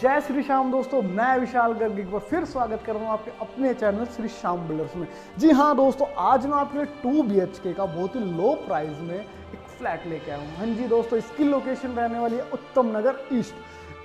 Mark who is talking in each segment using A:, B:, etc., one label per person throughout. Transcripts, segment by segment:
A: जय श्री श्याम दोस्तों, मैं विशाल गर्ग एक बार फिर स्वागत कर रहा हूँ आपके अपने चैनल श्री श्याम बिल्डर्स में। जी हाँ दोस्तों, आज मैं आपके लिए टू बी का बहुत ही लो प्राइस में एक फ्लैट लेके आया हूँ। हाँ जी दोस्तों, इसकी लोकेशन रहने वाली है उत्तम नगर ईस्ट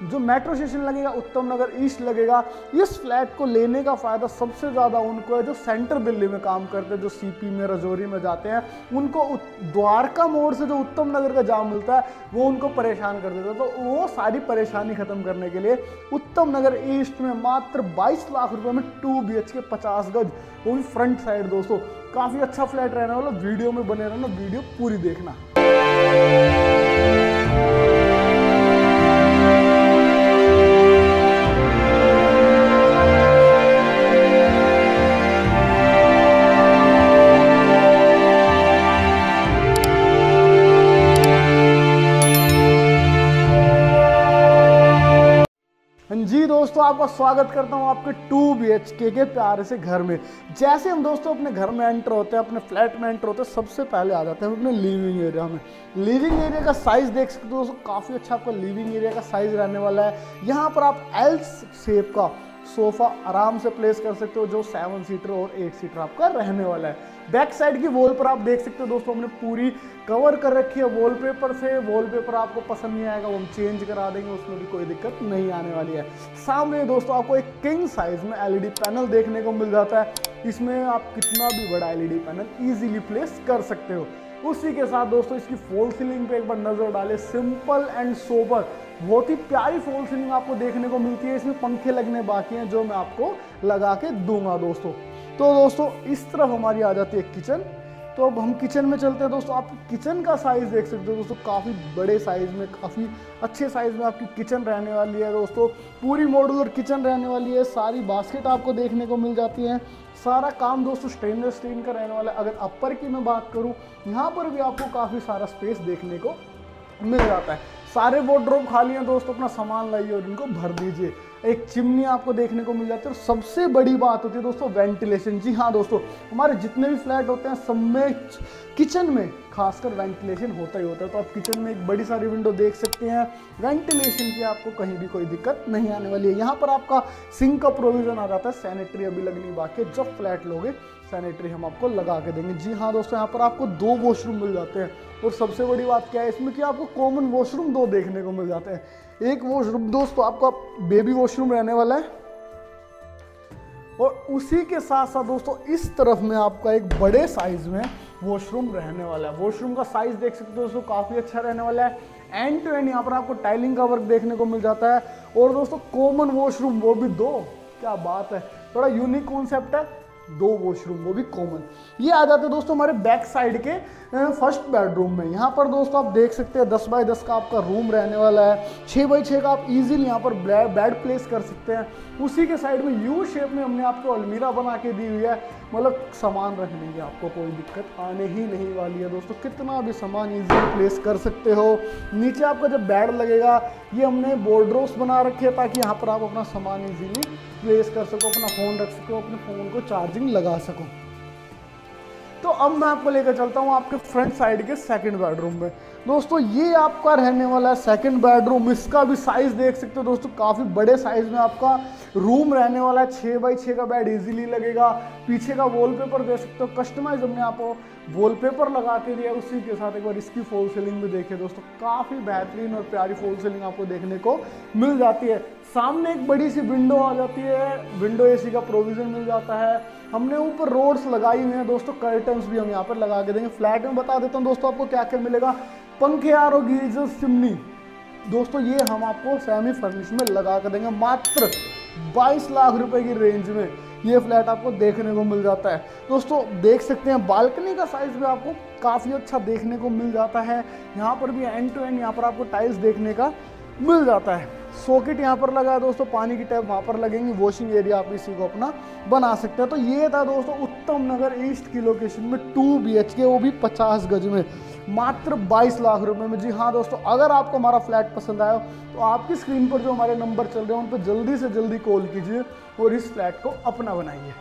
A: जो मेट्रो स्टेशन लगेगा, उत्तम नगर ईस्ट लगेगा, इस फ्लैट को लेने का फ़ायदा सबसे ज़्यादा उनको है, जो सेंटर दिल्ली में काम करते हैं, जो सीपी में, रजौरी में जाते हैं, उनको द्वारका मोड़ से जो उत्तम नगर का जाम मिलता है, वो उनको परेशान कर देता है। तो वो सारी परेशानी ख़त्म करने के लिए उत्तम नगर ईस्ट में मात्र बाईस लाख रुपये में टू बी एच के पचास गज, वो भी फ्रंट साइड दोस्तों, काफ़ी अच्छा फ्लैट रहने वाला, वीडियो में बने रहना, वीडियो पूरी देखना। दोस्तों आपका स्वागत करता हूँ आपके टू बी एच के के प्यारे से घर में। जैसे हम दोस्तों अपने घर में एंटर होते हैं, अपने फ्लैट में एंटर होते हैं, सबसे पहले आ जाते हैं अपने लिविंग एरिया में। लिविंग एरिया का साइज़ देख सकते हो दोस्तों, काफ़ी अच्छा आपका लिविंग एरिया का साइज़ रहने वाला है। यहाँ पर आप एल शेप का सोफा आराम से प्लेस कर सकते हो, जो सेवन सीटर और एट सीटर आपका रहने वाला है। बैक साइड की वॉल पर आप देख सकते हो दोस्तों, हमने पूरी कवर कर रखी है वॉलपेपर से। वॉलपेपर आपको पसंद नहीं आएगा, वो हम चेंज करा देंगे, उसमें भी कोई दिक्कत नहीं आने वाली है। सामने दोस्तों, आपको एक किंग साइज़ में एलईडी पैनल देखने को मिल जाता है। इसमें आप कितना भी बड़ा एलईडी पैनल इजीली प्लेस कर सकते हो। उसी के साथ दोस्तों, इसकी फॉल सीलिंग पे एक बार नज़र डालें। सिंपल एंड सोबर बहुत ही प्यारी फॉल सीलिंग आपको देखने को मिलती है। इसमें पंखे लगने बाकी हैं, जो मैं आपको लगा के दूँगा दोस्तों। तो दोस्तों, इस तरफ़ हमारी आ जाती है किचन। तो अब हम किचन में चलते हैं दोस्तों। आप किचन का साइज़ देख सकते हो दोस्तों। काफ़ी बड़े साइज़ में, काफ़ी अच्छे साइज़ में आपकी किचन रहने वाली है दोस्तों। पूरी मॉडुलर किचन रहने वाली है। सारी बास्केट आपको देखने को मिल जाती है। सारा काम दोस्तों स्टेनलेस स्टील का रहने वाला है। अगर अपर की मैं बात करूँ, यहाँ पर भी आपको काफ़ी सारा स्पेस देखने को मिल जाता है। सारे वोड्रोब खाली हैं, दोस्तों, अपना सामान लाइए और इनको भर दीजिए। एक चिमनी आपको देखने को मिल जाती है और सबसे बड़ी बात होती है, दोस्तों वेंटिलेशन जी हाँ दोस्तों, हमारे जितने भी फ्लैट होते हैं, सब में किचन में खासकर वेंटिलेशन होता ही होता है। तो आप किचन में एक बड़ी सारी विंडो देख सकते हैं। वेंटिलेशन की आपको कहीं भी कोई दिक्कत नहीं आने वाली है। यहाँ पर आपका सिंक का प्रोविज़न आ जाता है। सैनिटरी अभी लगनी बाकी जब फ्लैट लोगे सैनिटरी हम आपको लगा के देंगे। जी हाँ दोस्तों, यहाँ पर आपको दो वॉशरूम मिल जाते हैं। और सबसे बड़ी बात क्या है? इसमें कि आपको कॉमन वॉशरूम दो देखने को मिल जाते हैं। एक वॉशरूम दोस्तों, आपका बेबी वॉशरूम रहने वाला है। और उसी के साथ साथ दोस्तों, इस तरफ़ में आपका एक बड़े साइज़ में वॉशरूम रहने वाला है। वॉशरूम का साइज़ देख सकते हो दोस्तों, काफ़ी अच्छा रहने वाला है। एंड टू एंड यहाँ पर आपको टाइलिंग का वर्क देखने को मिल जाता है। और दोस्तों कॉमन वॉशरूम वो भी दो। क्या बात है। थोड़ा यूनिक कॉन्सेप्ट है। दो वॉशरूम वो भी कॉमन ये आ जाते हैं दोस्तों हमारे बैक साइड के फ़र्स्ट बेडरूम में। यहाँ पर दोस्तों आप देख सकते हैं दस बाई दस का आपका रूम रहने वाला है। छः बाई छः का आप इजीली यहाँ पर बेड प्लेस कर सकते हैं। उसी के साइड में यू शेप में हमने आपको अलमीरा बना के दी हुई है। मतलब सामान रखने की आपको, कोई दिक्कत आने ही नहीं वाली है दोस्तों। कितना भी सामान ईजिली प्लेस कर सकते हो। नीचे आपका जब बेड लगेगा ये हमने बोर्डरोस बना रखे हैं ताकि यहाँ पर आप अपना सामान इजीली प्लेस कर सको, अपना फ़ोन रख सको, अपने फ़ोन को चार्जिंग लगा सको। तो अब मैं आपको लेकर चलता हूँ आपके फ्रंट साइड के सेकंड बेडरूम में। दोस्तों, ये आपका रहने वाला है सेकंड बेडरूम इसका भी साइज़ देख सकते हो दोस्तों, काफ़ी बड़े साइज़ में आपका रूम रहने वाला है। छः बाई छः का बेड इजीली लगेगा। पीछे का वॉलपेपर देख सकते हो कस्टमाइज हमने आपको वॉलपेपर लगा के दिया उसी के साथ एक बार इसकी फॉल सीलिंग भी देखे दोस्तों, काफ़ी बेहतरीन और प्यारी फॉल सीलिंग आपको देखने को मिल जाती है। सामने एक बड़ी सी विंडो आ जाती है। विंडो एसी का प्रोविज़न मिल जाता है। हमने ऊपर रोड्स लगाई हुई हैं। दोस्तों कर्टन्स भी हम यहाँ पर लगा के देंगे। फ्लैट में बता देता हूँ दोस्तों आपको क्या क्या मिलेगा। पंखे आर और गीजर सिमनी दोस्तों, ये हम आपको सेमी फर्निश में लगा कर देंगे। मात्र 22 लाख रुपए की रेंज में ये फ्लैट आपको देखने को मिल जाता है। दोस्तों, देख सकते हैं बालकनी का साइज़ भी आपको काफ़ी अच्छा देखने को मिल जाता है। यहाँ पर भी एंड टू एंड यहाँ पर आपको टाइल्स देखने का मिल जाता है। सॉकेट यहाँ पर लगा है दोस्तों, पानी की टैप वहाँ पर लगेंगी वॉशिंग एरिया आप इसी को अपना बना सकते हैं। तो ये था दोस्तों, उत्तम नगर ईस्ट की लोकेशन में टू बी के वो भी पचास गज में, मात्र 22 लाख रुपए में। जी हाँ दोस्तों, अगर आपको हमारा फ्लैट पसंद आया तो आपकी स्क्रीन पर जो हमारे नंबर चल रहे हैं, उन पर जल्दी से जल्दी कॉल कीजिए और इस फ्लैट को अपना बनाइए।